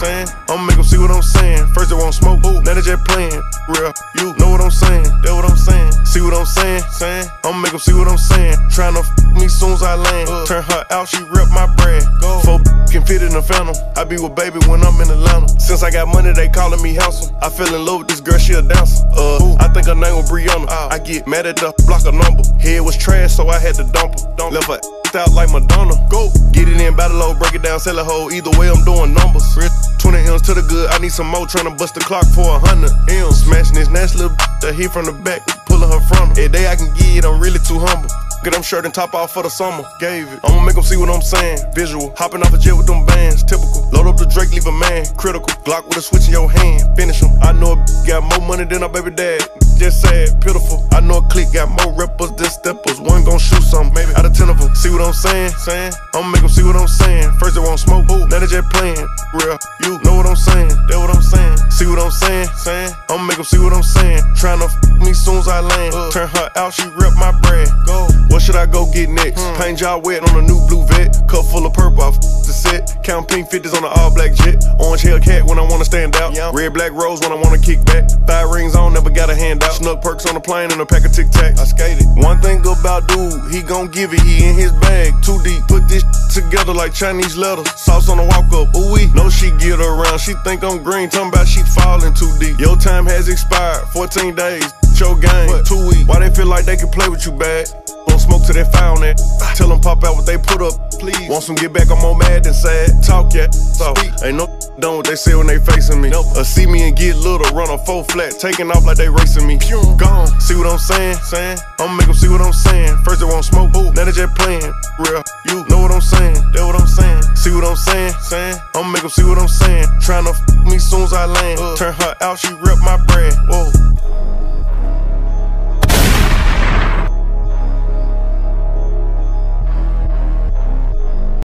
make them see what I'm saying. First they won't smoke, ooh, now they just playing. Real, you know what I'm saying? That what I'm saying. See what I'm saying? Saying, I'ma make them see what I'm saying. Tryna f me soon as I land. Uh, Turn her out, she rep my brand. Go. Four can fit in the phantom. I be with baby when I'm in Atlanta. Since I got money, they calling me handsome. I fell in love with this girl, she a dancer. Uh, Ooh. I think her name was Brianna. Uh, I get mad at the block a number. Head was trash, so I had to dump her. Dump. Left her out like Madonna. Go. Get it in, battle low, break it down, sell a hoe. Either way, I'm doing numbers. 20 M's to the good, I need some more. Tryna bust the clock for a hundred M's. Smashing this nasty little that hit from the back, pulling her from. It. Every day I can get it, I'm really too humble. Get them shirt and top off for the summer. Gave it. I'ma make them see what I'm saying. Visual. Hopping off a jet with them bands. Typical. Load up the Drake, leave a man. Critical. Glock with a switch in your hand. Finish. I know a got more money than our baby dad. Just sad, pitiful. I know a clique got more rappers than steppers. One gon' shoot something, maybe out of what I'm saying? Saying? I'ma make them see what I'm saying. First they won't smoke, ooh, now they just playing. Real, you know what I'm saying? That what I'm saying. See what I'm saying? Saying? I'ma make them see what I'm saying. Tryna f me soon as I land. Uh, Turn her out, she rep my brand. Go. What should I go get next? Hmm. Paint y'all wet on a new blue vet. Cup full of purple, off the set. Count pink 50s on an all black jet. Orange Hellcat when I wanna stand out. Yeah. Red black rose when I wanna kick back. Thigh rings on, never got a hand out. Snuck perks on the plane and a pack of tic tac. I skated. One thing about dude, he gon' give it. He in his bag, too deep. Put this together like Chinese letters. Sauce on the walk up. Ooh wee. No, she get around. She think I'm green. Talking about she falling too deep. Your time has expired. 14 days. Your game. What? Two weeks. Why they feel like they can play with you bad? Smoke till they found it. Tell them pop out what they put up, please. Want some get back, I'm more mad than sad. Talk yet, so ain't no done what they say when they facing me. Nope. Or see me and get little, run a full flat, taking off like they racing me. Gone, see what I'm saying? Saying, I'ma make them see what I'm saying. First they won't smoke, ooh, now they just playing. Real, you know what I'm saying? That what I'm saying? See what I'm saying? Saying, I'ma make them see what I'm saying. Tryna f me soon as I land. Uh, Turn her out, she rep my brand. Whoa.